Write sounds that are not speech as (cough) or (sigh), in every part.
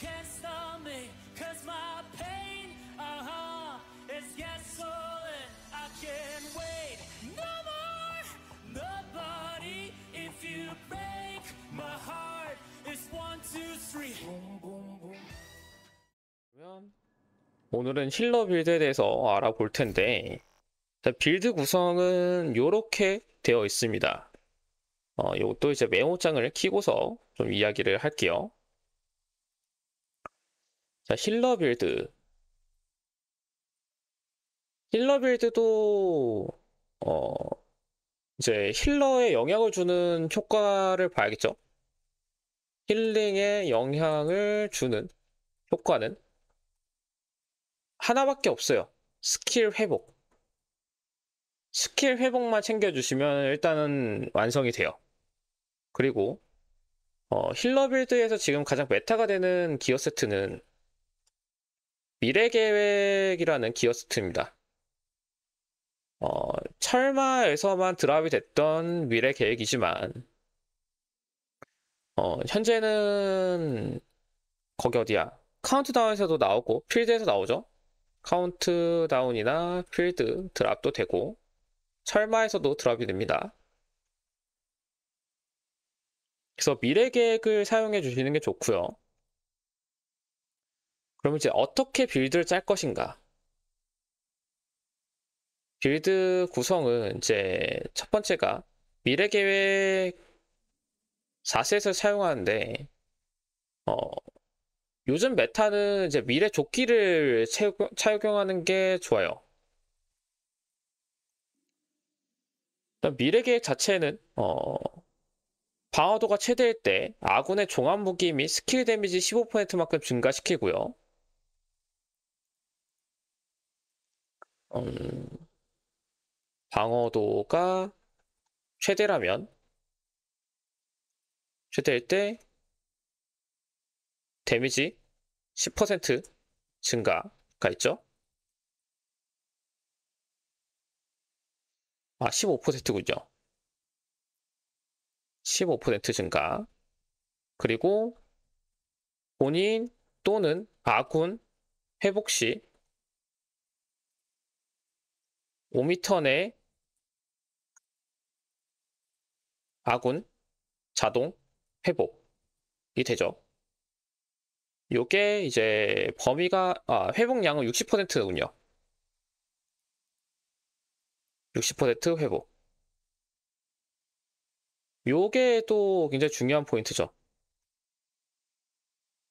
can't stop me, cause my pain, uh-huh, is gasoline. I can't wait no more, nobody. If you break my heart, it's one, two, three. 오늘은 힐러 빌드에 대해서 알아볼 텐데 자, 빌드 구성은 이렇게 되어 있습니다. 어, 이것도 이제 메모장을 키고서 좀 이야기를 할게요. 자, healer build. healer build도 어, 이제 healer에 영향을 주는 효과를 봐야겠죠. 힐링에 영향을 주는 효과는 하나밖에 없어요. 스킬 회복. 스킬 회복만 챙겨주시면 일단은 완성이 돼요. 그리고 어, healer build에서 지금 가장 meta가 되는 기어 세트는 미래 계획이라는 기어 세트입니다. 어, 철마에서만 drop이 됐던 미래 계획이지만 어, 현재는 거기 어디야? 카운트다운에서도 나오고 필드에서 나오죠. 카운트다운이나 필드 drop도 되고 철마에서도 drop이 됩니다. 그래서 미래 계획을 사용해 주시는 게 좋고요. 그럼 이제 어떻게 build를 짤 것인가? build 구성은 이제 첫 번째가 미래 계획 4셋을 사용하는데 어, 요즘 meta는 이제 미래 조끼를 착용하는 게 좋아요. 미래 계획 자체는 어, 방어도가 최대일 때 아군의 종합 무기 및 스킬 데미지 15%만큼 증가시키고요. 음, 방어도가 최대라면 최대일 때 데미지 10% 증가가 있죠. 아, 15%군요. 15% 증가. 그리고 본인 또는 아군 회복 시 5m 내 아군 자동 회복이 되죠. 요게 이제 범위가 아, 회복량은 60%군요. 60% 회복. 요게 또 굉장히 중요한 포인트죠.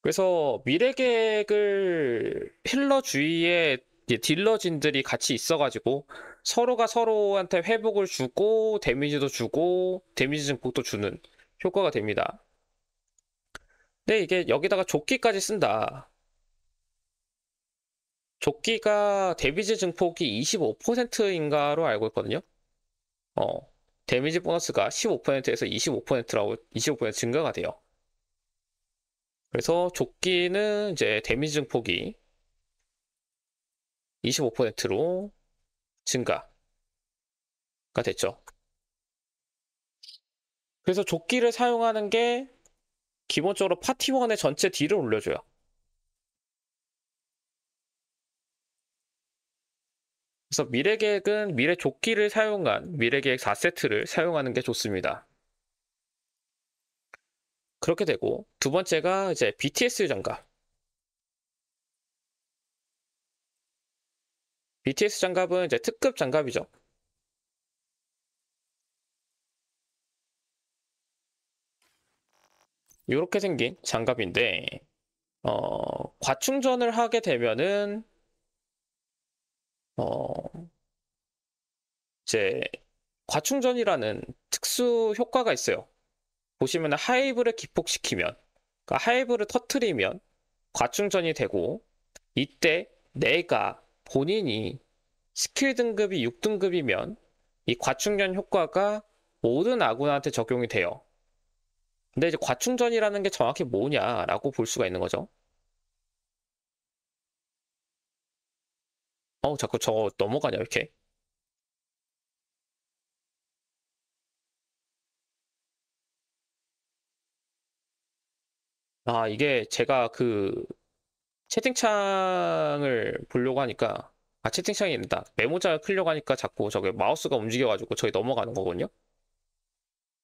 그래서 미래 계획을 힐러 주위에 딜러진들이 같이 있어가지고 서로가 서로한테 회복을 주고 데미지도 주고 데미지 증폭도 주는 효과가 됩니다. 근데 이게 여기다가 조끼까지 쓴다. 조끼가 데미지 증폭이 25%인가로 알고 있거든요. 어, 데미지 보너스가 15%에서 25%라고 25% 증가가 돼요. 그래서 조끼는 이제 데미지 증폭이 25%로 증가가 됐죠. 그래서 조끼를 사용하는 게 기본적으로 파티원의 전체 딜을 올려줘요. 그래서 미래 계획은 미래 조끼를 사용한 미래 계획 4세트를 사용하는 게 좋습니다. 그렇게 되고 두 번째가 이제 BTS 장갑. BTS 장갑은 이제 특급 장갑이죠. 이렇게 생긴 장갑인데 어, 과충전을 하게 되면은 어, 이제 과충전이라는 특수 효과가 있어요. 보시면 하이브를 기폭시키면 그러니까 하이브를 터트리면 과충전이 되고 이때 내가 본인이 스킬 등급이 6등급이면 이 과충전 효과가 모든 아군한테 적용이 돼요. 근데 이제 과충전이라는 게 정확히 뭐냐라고 볼 수가 있는 거죠. 어우, 자꾸 저거 넘어가냐, 이렇게. 아, 이게 제가 그 채팅창을 보려고 하니까, 아, 채팅창이 아니다. 메모장을 클려고 하니까 자꾸 저게 마우스가 움직여가지고 저기 넘어가는 거거든요.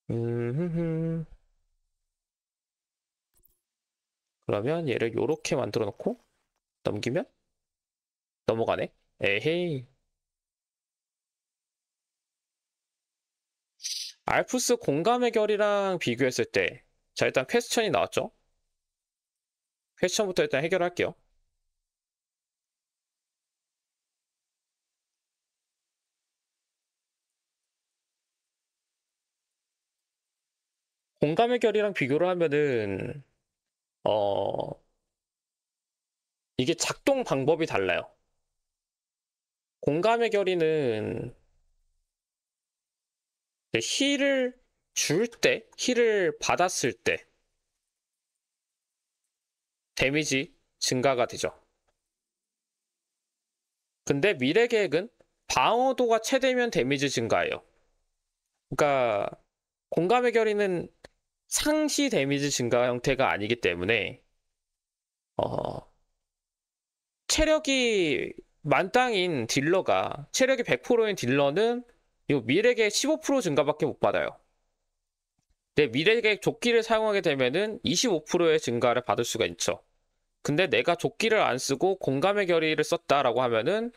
음, 그러면 얘를 요렇게 만들어 놓고 넘기면 넘어가네. 에헤이. 알프스 공감의 결이랑 비교했을 때, 자, 일단 퀘스천이 나왔죠? 퀘스천부터 일단 해결할게요. 공감의 결이랑 비교를 하면은, 어, 이게 작동 방법이 달라요. 공감의 결의는 heal을 줄 때, heal을 받았을 때, 데미지 증가가 되죠. 근데 미래 계획은 방어도가 최대면 데미지 증가예요. 그러니까 공감의 결의는 상시 데미지 증가 형태가 아니기 때문에 어, 체력이 만땅인 딜러가 체력이 100%인 딜러는 이 미래 계획 15% 증가밖에 못 받아요. 미래 계획 조끼를 사용하게 되면은 25%의 증가를 받을 수가 있죠. 근데 내가 조끼를 안 쓰고 공감의 결의를 썼다라고 하면은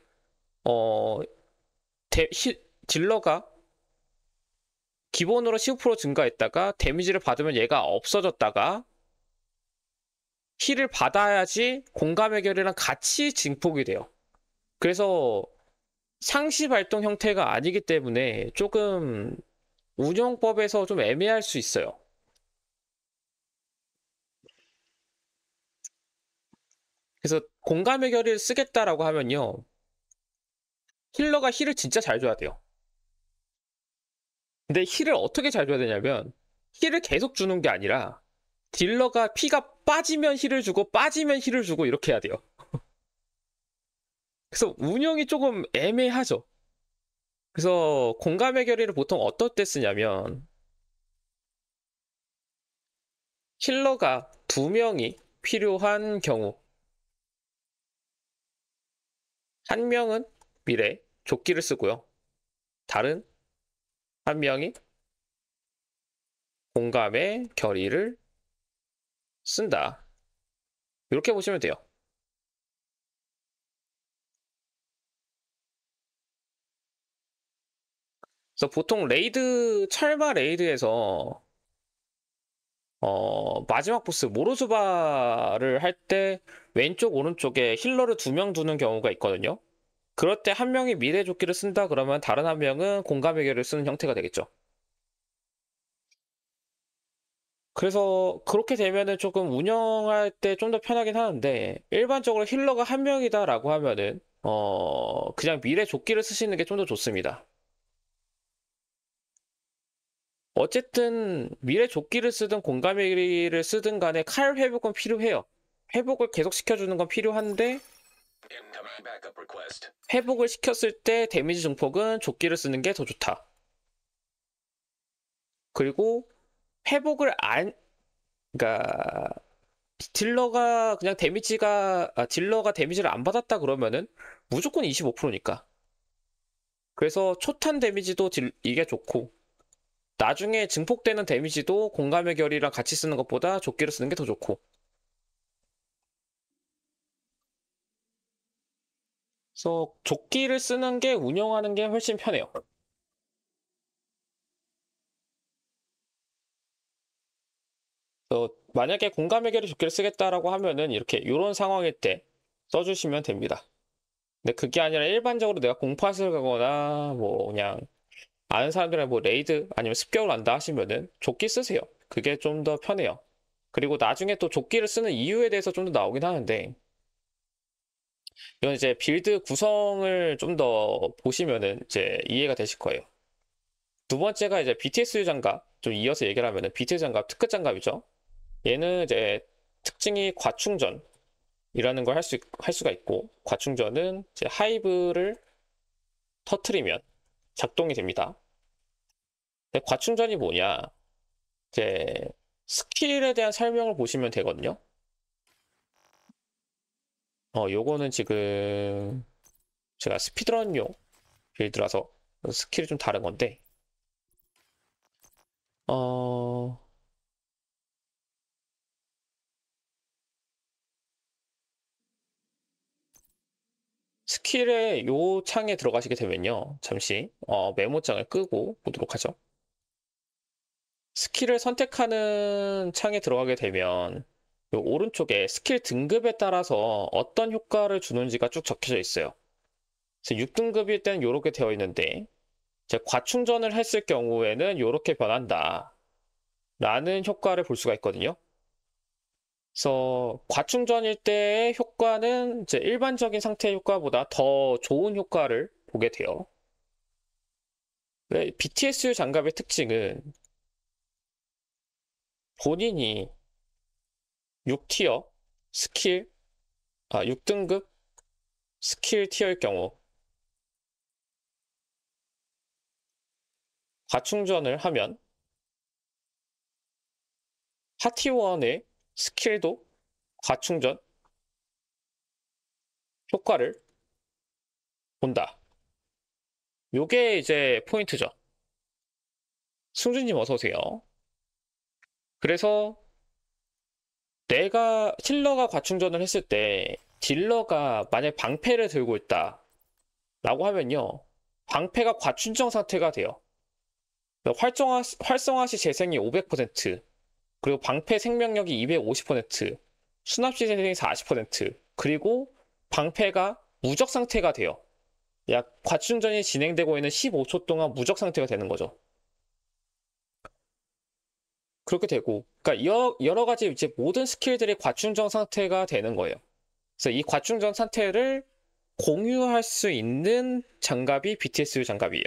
어 데, 히, 딜러가 기본으로 15% 증가했다가 데미지를 받으면 얘가 없어졌다가 heal을 받아야지 공감의 결의랑 같이 증폭이 돼요. 그래서 상시 발동 형태가 아니기 때문에 조금 운영법에서 좀 애매할 수 있어요. 그래서 공감의 결의를 쓰겠다라고 하면요. healer가 heal을 진짜 잘 줘야 돼요. 근데 heal을 어떻게 잘 줘야 되냐면 heal을 계속 주는 게 아니라 딜러가 피가 빠지면 heal을 주고 빠지면 heal을 주고 이렇게 해야 돼요. 그래서 운영이 조금 애매하죠. 그래서 공감의 결의를 보통 어떨 때 쓰냐면 healer가 두 명이 필요한 경우 한 명은 미래 조끼를 쓰고요. 다른 한 명이 공감의 결의를 쓴다. 이렇게 보시면 돼요. 그래서 보통 raid, 철마 raid에서 어, 마지막 보스 모로조바를 할 때 왼쪽 오른쪽에 healer를 두 명 두는 경우가 있거든요. 그럴 때 한 명이 미래 조끼를 쓴다 그러면 다른 한 명은 공감의 결을 쓰는 형태가 되겠죠. 그래서 그렇게 되면은 조금 운영할 때 좀 더 편하긴 하는데 일반적으로 힐러가 한 명이다라고 하면은 어 그냥 미래 조끼를 쓰시는 게 좀 더 좋습니다. 어쨌든 미래 조끼를 쓰든 공감의를 쓰든 간에 칼 회복은 필요해요. 회복을 계속 시켜주는 건 필요한데 회복을 시켰을 때 데미지 증폭은 조끼를 쓰는 게 더 좋다. 그리고 회복을 안, 그러니까 딜러가 그냥 데미지가 아, 딜러가 데미지를 안 받았다 그러면은 무조건 25%니까. 그래서 초탄 데미지도 딜, 이게 좋고 나중에 증폭되는 데미지도 공감의 결의랑 같이 쓰는 것보다 조끼를 쓰는 게 더 좋고. 그래서 조끼를 쓰는 게 운영하는 게 훨씬 편해요. 그래서 만약에 공감의 결의 조끼를 쓰겠다라고 하면은 이렇게 이런 상황일 때 써주시면 됩니다. 근데 그게 아니라 일반적으로 내가 공팟을 가거나 뭐 그냥 아는 사람들은 뭐 raid 아니면 습격을 한다 하시면은 조끼 쓰세요. 그게 좀 더 편해요. 그리고 나중에 또 조끼를 쓰는 이유에 대해서 좀 더 나오긴 하는데 이건 이제 build 구성을 좀 더 보시면은 이제 이해가 되실 거예요. 두 번째가 이제 BTS 장갑 좀 이어서 얘기를 하면은 BTS 장갑 특급 장갑이죠. 얘는 이제 특징이 과충전이라는 걸 할 수, 할 수가 있고 과충전은 이제 hive를 터트리면 작동이 됩니다. 과충전이 뭐냐? 이제 스킬에 대한 설명을 보시면 되거든요. 어, 요거는 지금 제가 speedrun용 build라서 스킬이 좀 다른 건데, 어, 스킬의 요 창에 들어가시게 되면요. 잠시 어, 메모장을 끄고 보도록 하죠. 스킬을 선택하는 창에 들어가게 되면 요 오른쪽에 스킬 등급에 따라서 어떤 효과를 주는지가 쭉 적혀져 있어요. 그래서 6등급일 때는 이렇게 되어 있는데 과충전을 했을 경우에는 이렇게 변한다. 라는 효과를 볼 수가 있거든요. 그래서 과충전일 때의 효과는 이제 일반적인 상태의 효과보다 더 좋은 효과를 보게 돼요. 네, BTSU 장갑의 특징은 본인이 6 tier 스킬, 아, 6등급 스킬 tier일 경우 과충전을 하면 파티원의 스킬도 과충전 효과를 본다. 요게 이제 포인트죠. 승준님 어서 오세요. 그래서 내가 힐러가 과충전을 했을 때 딜러가 만약 방패를 들고 있다 라고 하면요. 방패가 과충전 상태가 돼요. 활성화, 활성화 시 재생이 500% 그리고 방패 생명력이 250% 수납 시 재생이 40% 그리고 방패가 무적 상태가 돼요. 약 과충전이 진행되고 있는 15초 동안 무적 상태가 되는 거죠 그렇게 되고, 그러니까 여러, 여러 가지 이제 모든 스킬들이 과충전 상태가 되는 거예요. 그래서 이 과충전 상태를 공유할 수 있는 장갑이 BTSU 장갑이에요.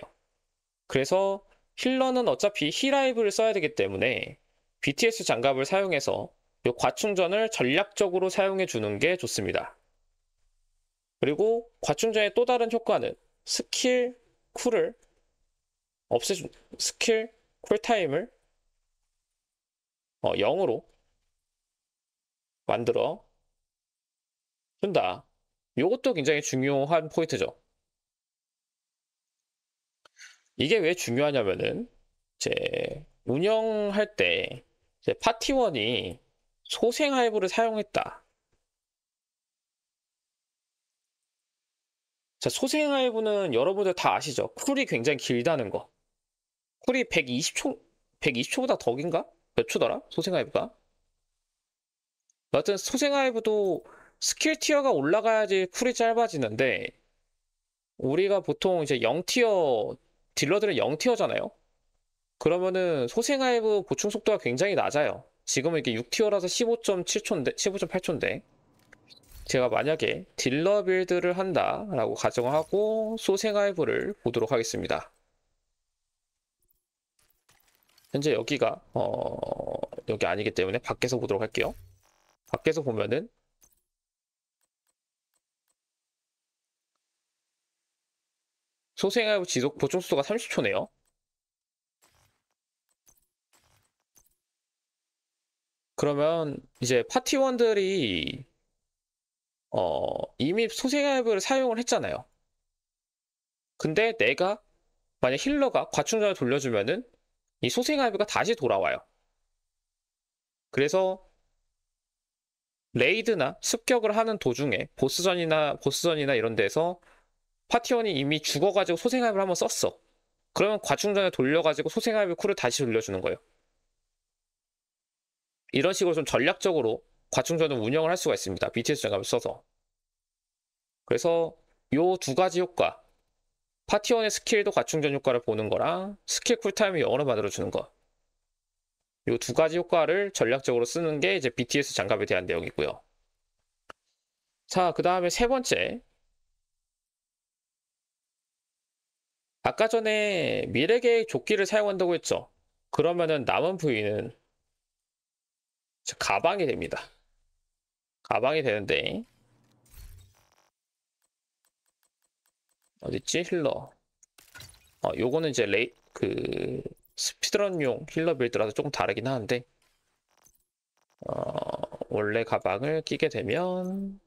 그래서 힐러는 어차피 힐라이브를 써야 되기 때문에 BTS 장갑을 사용해서 이 과충전을 전략적으로 사용해 주는 게 좋습니다. 그리고 과충전의 또 다른 효과는 스킬 cool을 없애준 스킬 cool time을 어, 0으로 만들어 준다. 이것도 굉장히 중요한 포인트죠. 이게 왜 중요하냐면은 제 운영할 때 파티원이 소생 hive를 사용했다. 자, 소생 hive는 여러분들 다 아시죠? cool이 굉장히 길다는 거. cool이 120초, 120초보다 더 긴가? 몇 초더라? 소생 hive가? 여하튼 소생 hive도 스킬 tier가 올라가야지 cool이 짧아지는데 우리가 보통 이제 0 tier 딜러들은 0 tier잖아요. 그러면은 소생 hive 보충 속도가 굉장히 낮아요. 지금은 이게 6 tier라서 15.7초인데 15.8초인데 제가 만약에 딜러 build를 한다라고 가정하고 소생 hive를 보도록 하겠습니다. 현재 여기가 어 여기 아니기 때문에 밖에서 보도록 할게요. 밖에서 보면은 소생하고 지속 보충 수가 30초네요. 그러면 이제 파티원들이 어 이미 소생하이브를 사용을 했잖아요. 근데 내가 만약 힐러가 과충전을 돌려주면은 이 소생하이브가 다시 돌아와요. 그래서 레이드나 습격을 하는 도중에 보스전이나 보스전이나 이런 데서 파티원이 이미 죽어가지고 소생 hive를 한번 썼어. 그러면 과충전에 돌려가지고 소생 hive cool을 다시 돌려주는 거예요. 이런 식으로 좀 전략적으로 과충전을 운영을 할 수가 있습니다. BTS 장갑을 써서. 그래서 요 두 가지 효과 파티원의 스킬도 과충전 효과를 보는 거랑 스킬 cool time을 0으로 만들어주는 거. 이 두 가지 효과를 전략적으로 쓰는 게 이제 BTS 장갑에 대한 내용이고요. 자, 그 다음에 세 번째. 아까 전에 미래계획 조끼를 사용한다고 했죠. 그러면은 남은 부위는 가방이 됩니다. 가방이 되는데 어딨지? Healer. 어, 요거는 이제 레이, 그, speedrun용 healer build라서 조금 다르긴 하는데, 어, 원래 가방을 끼게 되면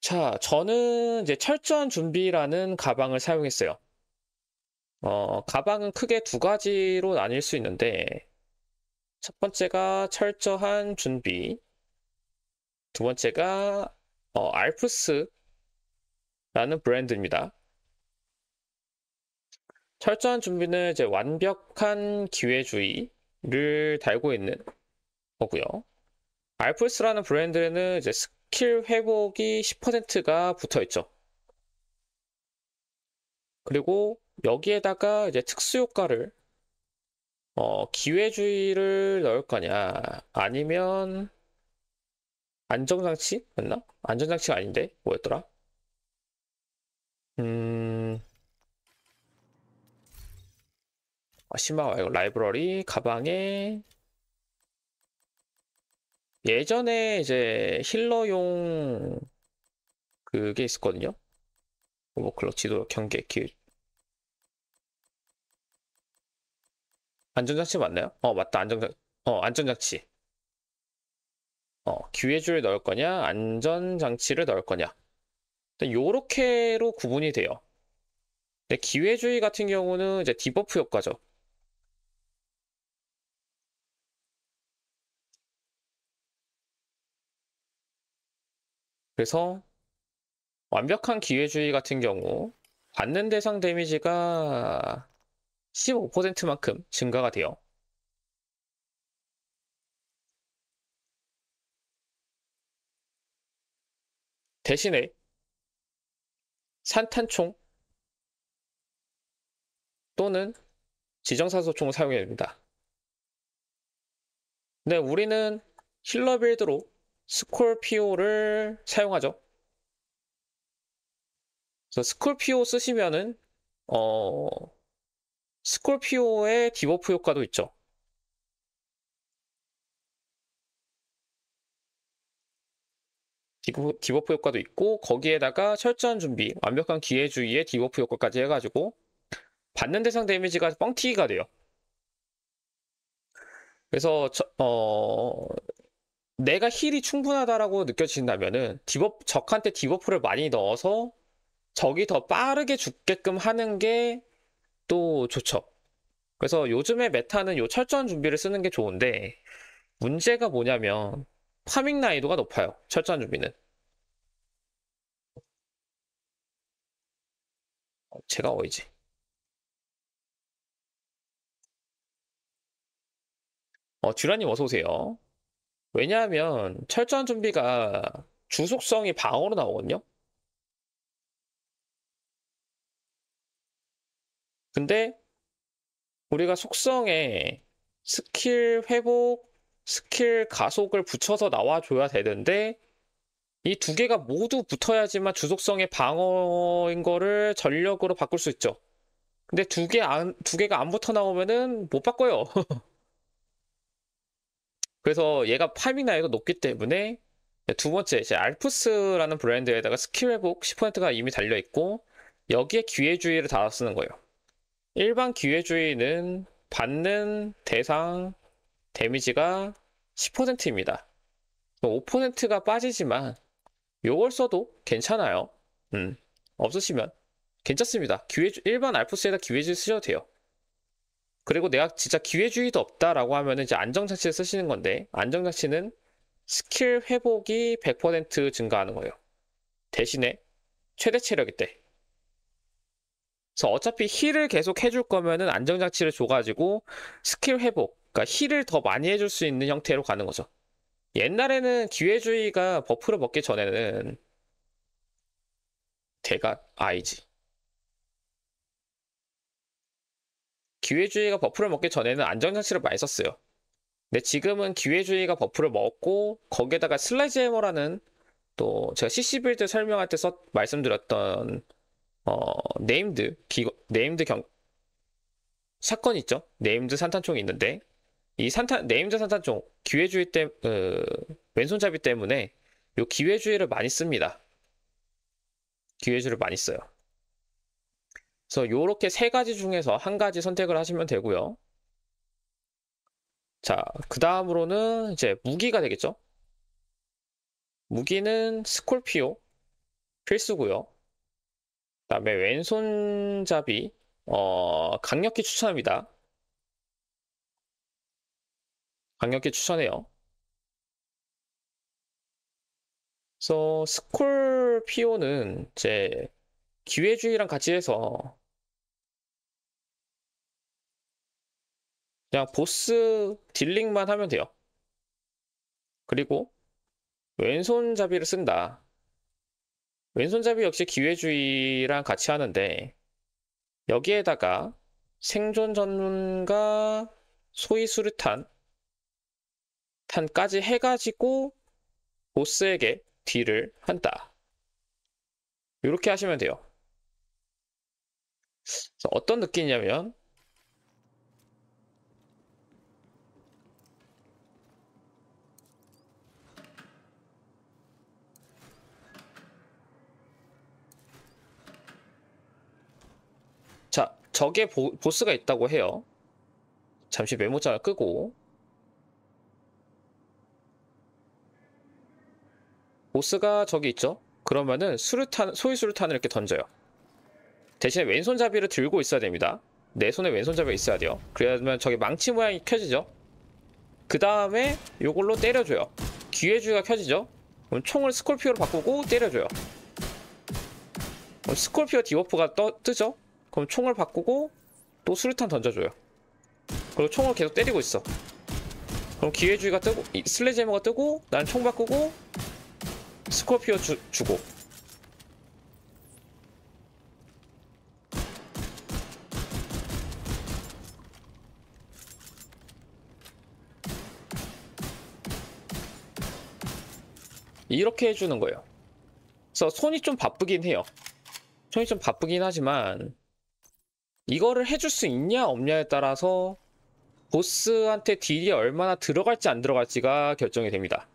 자, 저는 이제 철저한 준비라는 가방을 사용했어요. 어, 가방은 크게 두 가지로 나뉠 수 있는데 첫 번째가 철저한 준비, 두 번째가 어, 알프스라는 브랜드입니다. 철저한 준비는 이제 완벽한 기회주의를 달고 있는 거고요. 알프스라는 브랜드는 이제 스킬 회복이 10%가 붙어 있죠. 그리고 여기에다가 이제 특수 효과를 어, 기회주의를 넣을 거냐 아니면 안정장치 맞나? 안전장치가 아닌데 뭐였더라? 음 아, 심화 이거 라이브러리 가방에 예전에 이제 힐러용 그게 있었거든요. 오버클럭 지도 경계 기 안전장치 맞나요? 어 맞다 안전장 어 안전장치 어 기회주를 넣을 거냐 안전장치를 넣을 거냐 요렇게로 구분이 돼요. 기회주의 같은 경우는 이제 debuff 효과죠. 그래서 완벽한 기회주의 같은 경우 받는 대상 데미지가 15%만큼 증가가 돼요. 대신에 산탄총 또는 지정사소총을 사용해야 됩니다. 근데 우리는 healer build로 스콜피오를 사용하죠. 그래서 스콜피오 쓰시면은 어 스콜피오의 debuff 효과도 있죠. debu-, debuff 효과도 있고 거기에다가 철저한 준비, 완벽한 기회주의의 debuff 효과까지 해가지고 받는 대상 데미지가 뻥튀기가 돼요. 그래서 저, 어, 내가 heal이 충분하다라고 느껴진다면은 debu- 적한테 debuff를 많이 넣어서 적이 더 빠르게 죽게끔 하는 게 또 좋죠. 그래서 요즘의 meta는 요 철저한 준비를 쓰는 게 좋은데 문제가 뭐냐면 파밍 난이도가 높아요. 철저한 준비는. 어, 제가 어이지. 어, 듀라님 어서 오세요. 왜냐하면 철저한 준비가 주속성이 방어로 나오거든요. 근데 우리가 속성에 스킬 회복, 스킬 가속을 붙여서 나와줘야 되는데 이 두 개가 모두 붙어야지만 주속성의 방어인 거를 전력으로 바꿀 수 있죠. 근데 두 개 안, 두 개가 안 붙어 나오면은 못 바꿔요. (laughs) 그래서 얘가 farming 난이도 높기 때문에 두 번째 이제 알프스라는 브랜드에다가 스킬 회복 10%가 이미 달려 있고 여기에 기회주의를 달아 쓰는 거예요. 일반 기회주의는 받는 대상 데미지가 10%입니다. 5%가 빠지지만 요걸 써도 괜찮아요. 음, 없으시면 괜찮습니다. 기회주, 일반 알프스에다 기회주의 쓰셔도 돼요. 그리고 내가 진짜 기회주의도 없다라고 하면 이제 안정장치를 쓰시는 건데 안정장치는 스킬 회복이 100% 증가하는 거예요. 대신에 최대 체력일 때 그래서 어차피 heal을 계속 해줄 거면은 안정장치를 줘가지고 스킬 회복, 그러니까 heal을 더 많이 해줄 수 있는 형태로 가는 거죠. 옛날에는 기회주의가 buff를 먹기 전에는 대가 아이지. 기회주의가 buff를 먹기 전에는 안정장치를 많이 썼어요. 근데 지금은 기회주의가 buff를 먹고 거기에다가 Sledgehammer라는 또 제가 CC 빌드 설명할 때 써, 말씀드렸던 어, 네임드 기, 네임드 경 사건 있죠? 네임드 산탄총이 있는데 이 산탄 네임드 산탄총 기회주의 때 어, 왼손잡이 때문에 요 기회주의를 많이 씁니다. 기회주의를 많이 써요. 그래서 요렇게 세 가지 중에서 한 가지 선택을 하시면 되고요. 자, 그 다음으로는 이제 무기가 되겠죠? 무기는 스콜피오 필수고요. 그 다음에 왼손잡이 어, 강력히 추천합니다. 강력히 추천해요. 그래서 스콜 피오는 이제 기회주의랑 같이 해서 그냥 보스 딜링만 하면 돼요. 그리고 왼손잡이를 쓴다. 왼손잡이 역시 기회주의랑 같이 하는데 여기에다가 생존 전문가 소위 수류탄 탄까지 해가지고 보스에게 딜을 한다. 이렇게 하시면 돼요. 어떤 느낌이냐면 자, 적에 보, 보스가 있다고 해요. 잠시 메모장을 끄고 보스가 저기 있죠? 그러면은 수류탄, 소위 수류탄을 이렇게 던져요. 대신에 왼손잡이를 들고 있어야 됩니다. 내 손에 왼손잡이가 있어야 돼요. 그러면 저기 망치 모양이 켜지죠? 그 다음에 이걸로 때려줘요. 기회주의가 켜지죠? 그럼 총을 스콜피오로 바꾸고 때려줘요. 그럼 스콜피오 debuff가 떠, 뜨죠? 그럼 총을 바꾸고 또 수류탄 던져줘요. 그리고 총을 계속 때리고 있어. 그럼 기회주의가 뜨고 이 슬래지해머가 뜨고 난 총 바꾸고 스코피오 주, 주고 이렇게 해주는 거예요. 그래서 손이 좀 바쁘긴 해요. 손이 좀 바쁘긴 하지만 이거를 해줄 수 있냐 없냐에 따라서 보스한테 딜이 얼마나 들어갈지 안 들어갈지가 결정이 됩니다.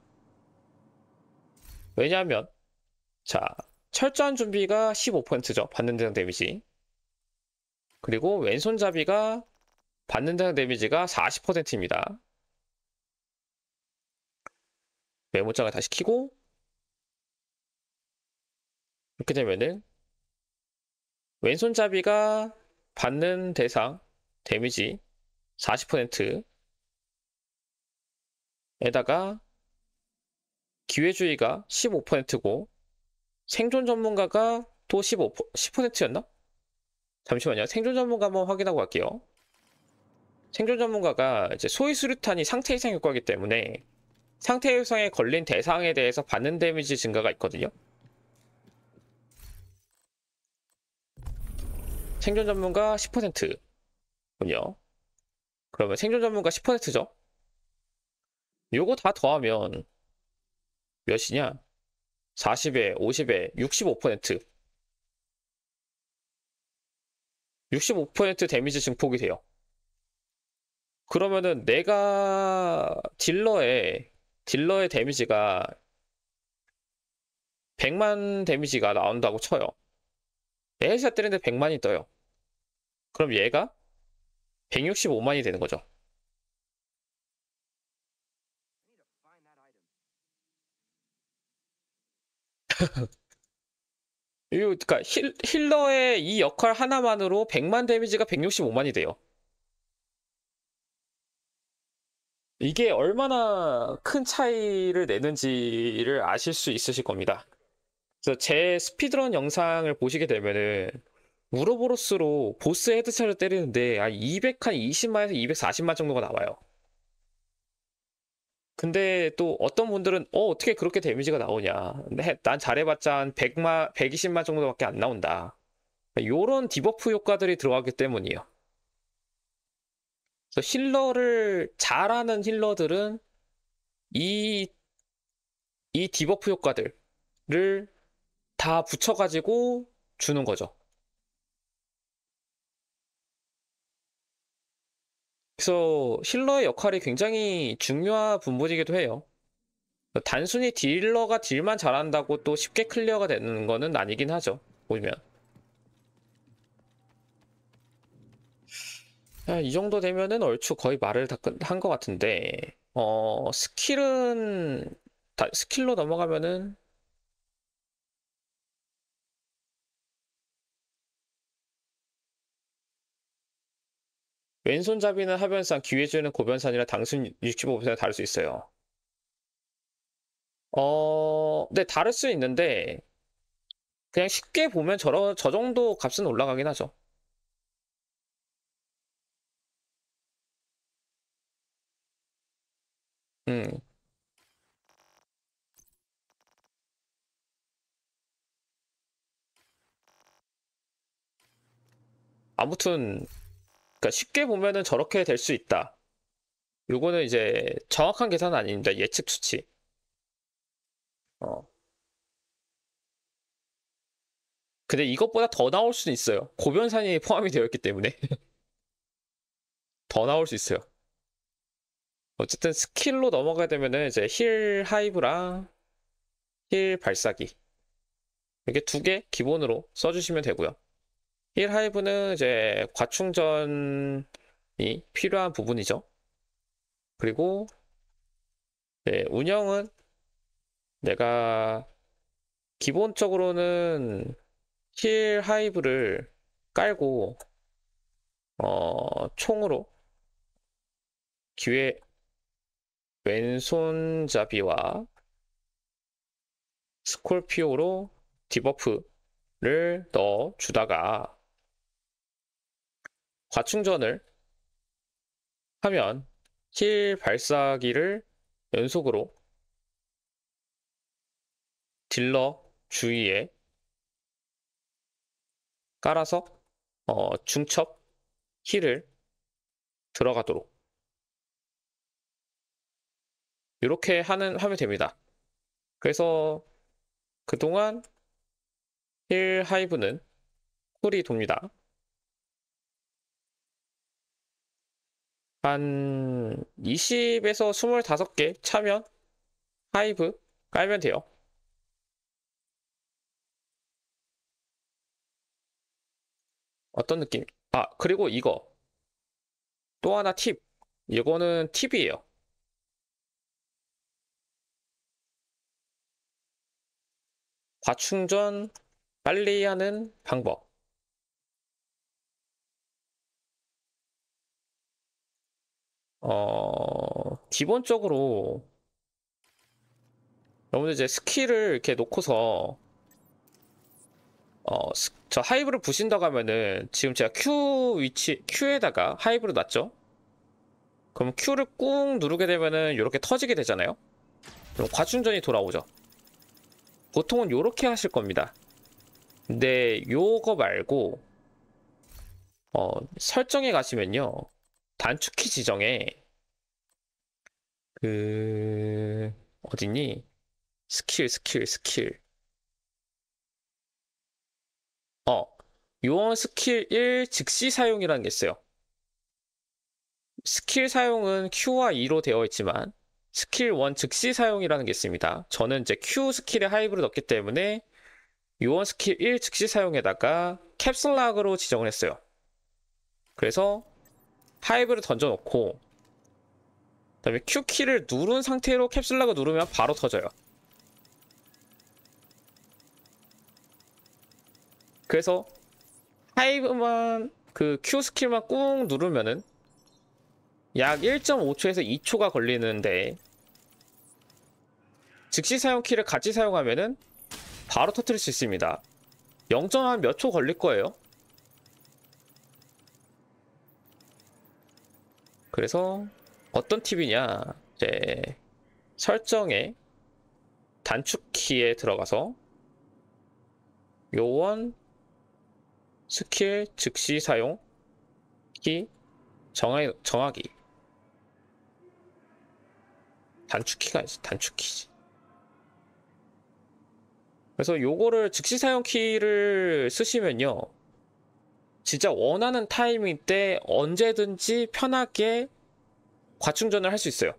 왜냐하면 자 철저한 준비가 15%죠. 받는 대상 데미지. 그리고 왼손잡이가 받는 대상 데미지가 40%입니다. 메모장을 다시 키고 이렇게 되면은 왼손잡이가 받는 대상 데미지 40% 에다가 기회주의가 15%고 생존 전문가가 또 15, 10%였나? 잠시만요. 생존 전문가 한번 확인하고 갈게요. 생존 전문가가 이제 소위 수류탄이 상태 이상 효과이기 때문에 상태 이상에 걸린 대상에 대해서 받는 데미지 증가가 있거든요. 생존 전문가 10%군요. 그러면 생존 전문가 10%죠? 요거 다 더하면 몇이냐? 40에, 50에, 65%. 65% 데미지 증폭이 돼요. 그러면은 내가 딜러의, 딜러의 데미지가 100만 데미지가 나온다고 쳐요. 에헤샷 때리는데 100만이 떠요. 그럼 얘가 165만이 되는 거죠. 그러니까 힐, 힐러의 이 역할 하나만으로 100만 데미지가 165만이 돼요. 이게 얼마나 큰 차이를 내는지를 아실 수 있으실 겁니다. 그래서 제 speedrun 영상을 보시게 되면은 우로보로스로 보스 headshot을 때리는데 한 200, 한 20만에서 240만 정도가 나와요. 근데 또 어떤 분들은 어 어떻게 그렇게 damage가 나오냐. 난 잘해봤자 한 100만 120만 정도밖에 안 나온다. 요런 debuff 효과들이 들어가기 때문이에요. 그래서 healer를 잘하는 healer들은 이, 이 debuff 효과들을 다 붙여가지고 주는 거죠 그래서 healer의 역할이 굉장히 중요한 부분이기도 해요. 단순히 딜러가 딜만 잘한다고 또 쉽게 clear가 되는 거는 아니긴 하죠. 보면. 아, 이 정도 되면은 얼추 거의 말을 다 한 것 같은데, 어, 스킬은, 다, 스킬로 넘어가면은, 왼손잡이는 하변산, 기회주는 고변산이라 당순 65% 다를 수 있어요. 어, 네, 다를 수 있는데, 그냥 쉽게 보면 저러, 저 정도 값은 올라가긴 하죠. 음, 아무튼, 그러니까 쉽게 보면은 저렇게 될 수 있다. 요거는 이제 정확한 계산은 아닙니다. 예측 수치. 어. 근데 이것보다 더 나올 수는 있어요. 고변산이 포함이 되어 있기 때문에. (laughs) 더 나올 수 있어요. 어쨌든 skill로 넘어가야 되면은 이제 heal hive랑 heal 발사기. 이게 두 개 기본으로 써주시면 되고요. heal hive는 이제 과충전이 필요한 부분이죠. 그리고 네, 운영은 내가 기본적으로는 heal hive를 깔고 어, 총으로 기회 왼손잡이와 스콜피오로 debuff를 넣어 주다가 과충전을 하면 heal 발사기를 연속으로 딜러 주위에 깔아서 어, 중첩 heal을 들어가도록 이렇게 하는 하면 됩니다. 그래서 그동안 heal hive는 cool이 돕니다. 한 20에서 25개 차면 하이브 깔면 돼요. 어떤 느낌? 아, 그리고 이거. 또 하나 팁. 이거는 팁이에요. 과충전 빨리 하는 방법. 어, 기본적으로 여러분들 이제 skill을 이렇게 놓고서 어, 스- 저 hive를 부신다고 하면은 지금 제가 Q 위치 Q에다가 hive를 놨죠? 그럼 Q를 꾹 누르게 되면은 이렇게 터지게 되잖아요? 그럼 과충전이 돌아오죠. 보통은 이렇게 하실 겁니다. 근데 요거 말고 어, 설정에 가시면요. 단축키 지정에 그 어디니? skill skill skill 어 요원 스킬 1 즉시 사용이라는 게 있어요. 스킬 사용은 Q와 E로 되어 있지만 스킬 1 즉시 사용이라는 게 있습니다. 저는 이제 Q 스킬에 하이브를 넣기 때문에 요원 스킬 1 즉시 사용에다가 Caps Lock으로 지정을 했어요. 그래서 hive를 던져놓고 그다음에 Q 키를 누른 상태로 Caps Lock을 누르면 바로 터져요. 그래서 하이브만 그 Q 스킬만 꾹 누르면은 약 1.5초에서 2초가 걸리는데 즉시 사용 키를 같이 사용하면은 바로 터뜨릴 수 있습니다. 0. 몇초 걸릴 거예요. 그래서 어떤 팁이냐? 이제 설정에 단축키에 들어가서 요원 스킬 즉시 사용 키 정하, 정하기. 단축키가 있어 단축키지. 그래서 요거를 즉시 사용 키를 쓰시면요 진짜 원하는 타이밍 때 언제든지 편하게 과충전을 할 수 있어요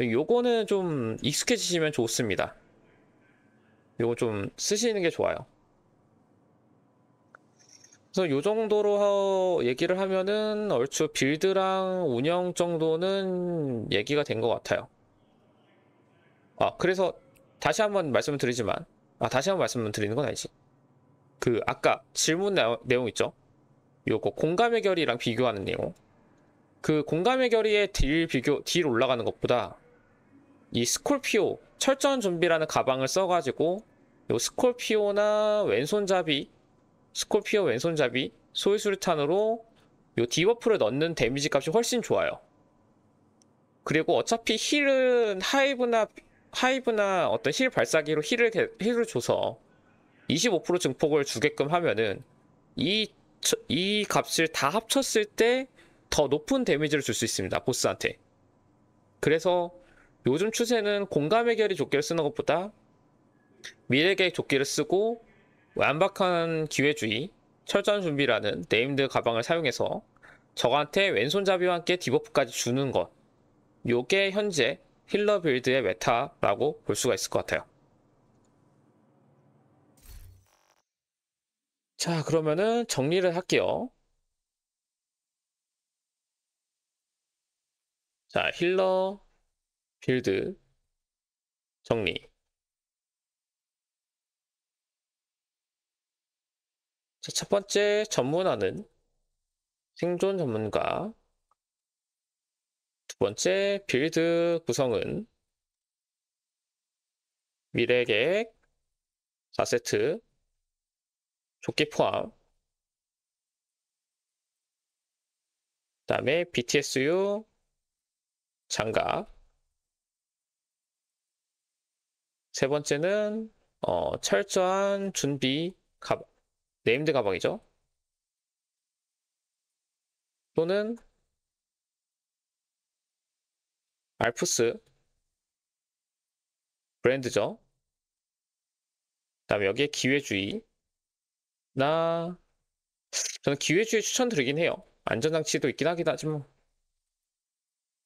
요거는 좀 익숙해지시면 좋습니다 요거 좀 쓰시는 게 좋아요 그래서 요 정도로 하- 얘기를 하면은 얼추 빌드랑 운영 정도는 얘기가 된 것 같아요. 아, 그래서 다시 한번 말씀을 드리지만, 아, 다시 한번 말씀을 드리는 건 아니지. 그, 아까 질문 내용 있죠? 요거 공감의 결의랑 비교하는 내용. 그 공감의 결의의 딜 비교, 딜 올라가는 것보다 이 스콜피오, 철저한 준비라는 가방을 써가지고 요 스콜피오나 왼손잡이, 스콜피오 왼손잡이, 소이수류탄으로 요 debuff를 넣는 damage 값이 훨씬 좋아요. 그리고 어차피 힐은 하이브나 하이브나 어떤 힐 발사기로 힐을 개- 힐을 줘서 25% 증폭을 주게끔 하면은 이, 처- 이 값을 다 합쳤을 때 더 높은 damage를 줄 수 있습니다. 보스한테. 그래서 요즘 추세는 공감의 결의 조끼를 쓰는 것보다 미래 계획 조끼를 쓰고 완벽한 기회주의, 철저한 준비라는 named 가방을 사용해서 적한테 왼손잡이와 함께 debuff까지 주는 것. 요게 현재 healer build의 meta라고 볼 수가 있을 것 같아요. 자, 그러면은 정리를 할게요. 자, healer build 정리. 자, 첫 번째 전문화는 생존 전문가. 두 번째 빌드 구성은 미래 계획 4세트 조끼 포함. 그 다음에 BTSU 장갑. 세 번째는 어, 철저한 준비 가방, named 가방이죠. 또는 알프스 브랜드죠. 그 다음에 여기에 기회주의 나 저는 기회주의 추천드리긴 해요. 안전장치도 있긴 하긴 하지만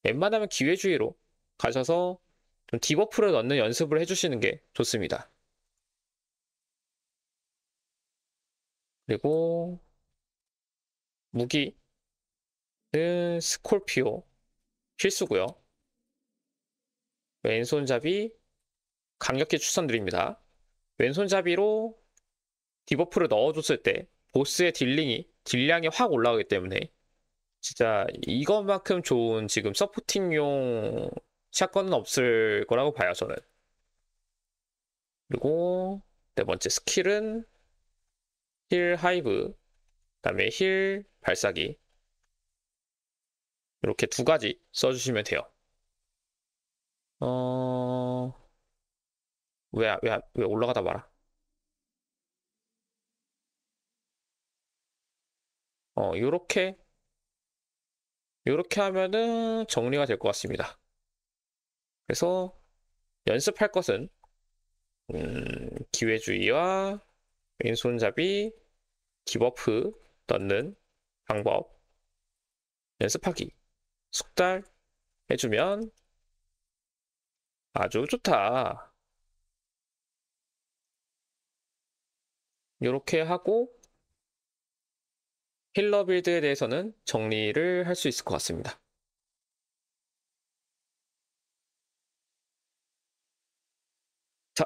웬만하면 기회주의로 가셔서 좀 debuff를 넣는 연습을 해주시는 게 좋습니다. 그리고 무기는 스콜피오 필수고요. 왼손잡이 강력히 추천드립니다. 왼손잡이로 debuff를 넣어줬을 때 보스의 dealing이 deal량이 확 올라가기 때문에 진짜 이것만큼 좋은 지금 supporting용 shotgun은 없을 거라고 봐요 저는. 그리고 네 번째 스킬은 heal hive, 그다음에 heal 발사기 이렇게 두 가지 써주시면 돼요. 어... 왜, 왜, 왜 올라가다 말아? 어, 요렇게, 요렇게 하면은 정리가 될 것 같습니다. 그래서 연습할 것은, 음, 기회주의와 왼손잡이, debuff 넣는 방법, 연습하기, 숙달 해주면 아주 좋다. 이렇게 하고 healer build에 대해서는 정리를 할 수 있을 것 같습니다. 자,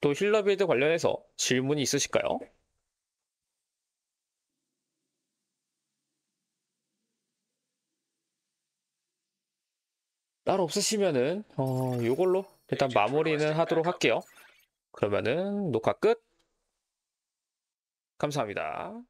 또 healer build 관련해서 질문이 있으실까요? 따로 없으시면은 어, 이걸로 일단 마무리는 하도록 할게요. 그러면은 녹화 끝. 감사합니다.